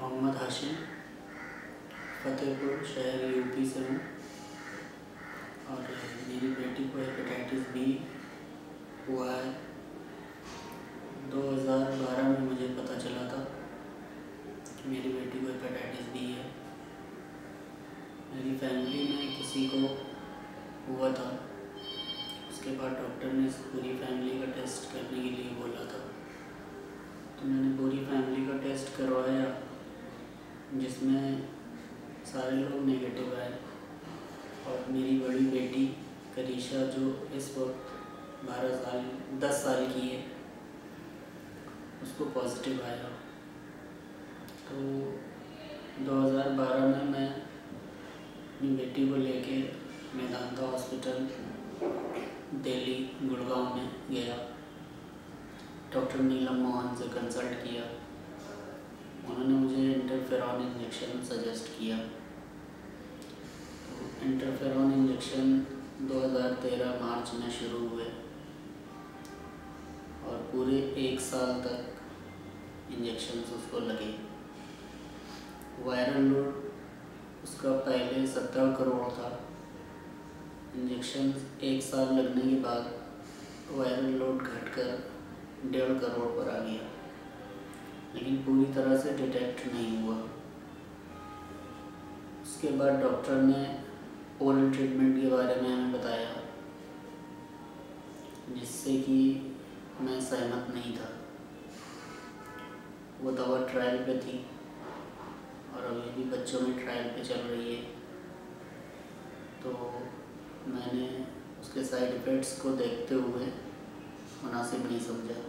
हाशिम, फतेहपुर शहर यूपी से हूँ। और मेरी बेटी को हेपेटाइटिस बी हुआ है। 2012 में मुझे पता चला था कि मेरी बेटी को हेपेटाइटिस बी है। मेरी फैमिली में किसी को हुआ था। उसके बाद डॉक्टर ने पूरी फैमिली का टेस्ट करने के लिए बोला था। तो मैंने पूरी फैमिली का टेस्ट करवाया। जिसमें सारे लोग नेगेटिव आए। और मेरी बड़ी बेटी करीशा, जो इस वक्त बारह साल, दस साल की है, उसको पॉजिटिव आया। तो 2012 में मैं अपनी बेटी को लेके मेदांता हॉस्पिटल दिल्ली, गुड़गांव में गया। डॉक्टर नीलम मोहन से कंसल्ट किया। उन्होंने मुझे इंटरफेरॉन इंजेक्शन सजेस्ट किया। तो इंटरफेरॉन इंजेक्शन 2013 मार्च में शुरू हुए और पूरे एक साल तक इंजेक्शन उसको लगे। वायरल लोड उसका पहले सत्रह करोड़ था। इंजेक्शन एक साल लगने के बाद वायरल लोड घटकर डेढ़ करोड़ पर आ गया। लेकिन पूरी तरह से डिटेक्ट नहीं हुआ। उसके बाद डॉक्टर ने ओरल ट्रीटमेंट के बारे में हमें बताया, जिससे कि मैं सहमत नहीं था। वो दवा ट्रायल पे थी और अभी भी बच्चों में ट्रायल पे चल रही है। तो मैंने उसके साइड इफ़ेक्ट्स को देखते हुए मुनासिब नहीं समझा,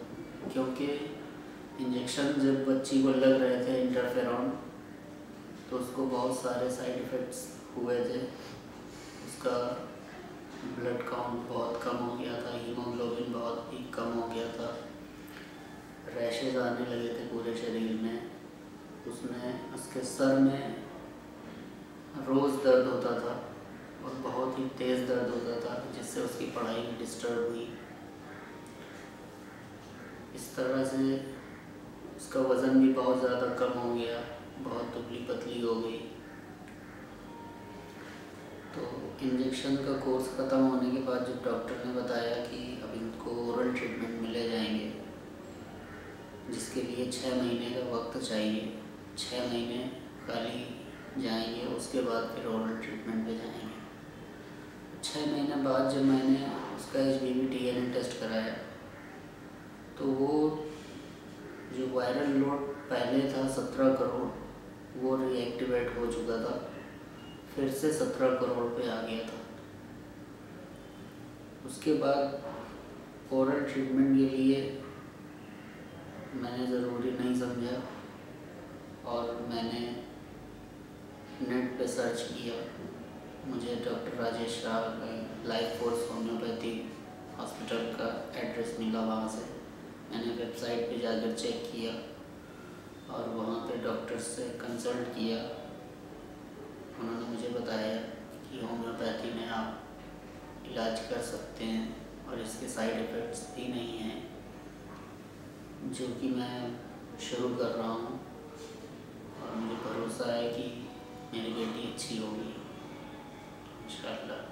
क्योंकि इंजेक्शन जब बच्ची को लग रहे थे इंटरफेरॉन तो उसको बहुत सारे साइड इफ़ेक्ट्स हुए थे। उसका ब्लड काउंट बहुत कम हो गया था हीमोग्लोबिन बहुत ही कम हो गया था। रैशेज आने लगे थे पूरे शरीर में। उसमें, उसके सर में रोज़ दर्द होता था और बहुत ही तेज़ दर्द होता था, जिससे उसकी पढ़ाई डिस्टर्ब हुई। इस तरह से उसका वज़न भी बहुत ज़्यादा कम हो गया, बहुत दुबली पतली हो गई। तो इंजेक्शन का कोर्स ख़त्म होने के बाद जब डॉक्टर ने बताया कि अब इनको ओरल ट्रीटमेंट मिले जाएँगे, जिसके लिए छः महीने का वक्त चाहिए। छः महीने खाली जाएँगे, उसके बाद फिर ओरल ट्रीटमेंट पे जाएँगे। छः महीने बाद जब मैंने उसका एच बी टेस्ट कराया तो वो वायरल लोड पहले था सत्रह करोड़, वो रीएक्टिवेट हो चुका था, फिर से सत्रह करोड़ पे आ गया था। उसके बाद ओरल ट्रीटमेंट के लिए मैंने ज़रूरी नहीं समझा और मैंने नेट पे सर्च किया। मुझे doctor Rajesh Rao life force homeopathy hospital का एड्रेस मिला वहाँ से। मैंने वेबसाइट पे जाकर चेक किया और वहाँ पे डॉक्टर से कंसल्ट किया। उन्होंने मुझे बताया कि होम्योपैथी में आप इलाज कर सकते हैं और इसके साइड इफ़ेक्ट्स भी नहीं हैं, जो कि मैं शुरू कर रहा हूँ। और मुझे भरोसा है कि मेरी बेटी अच्छी होगी, इंशाल्लाह।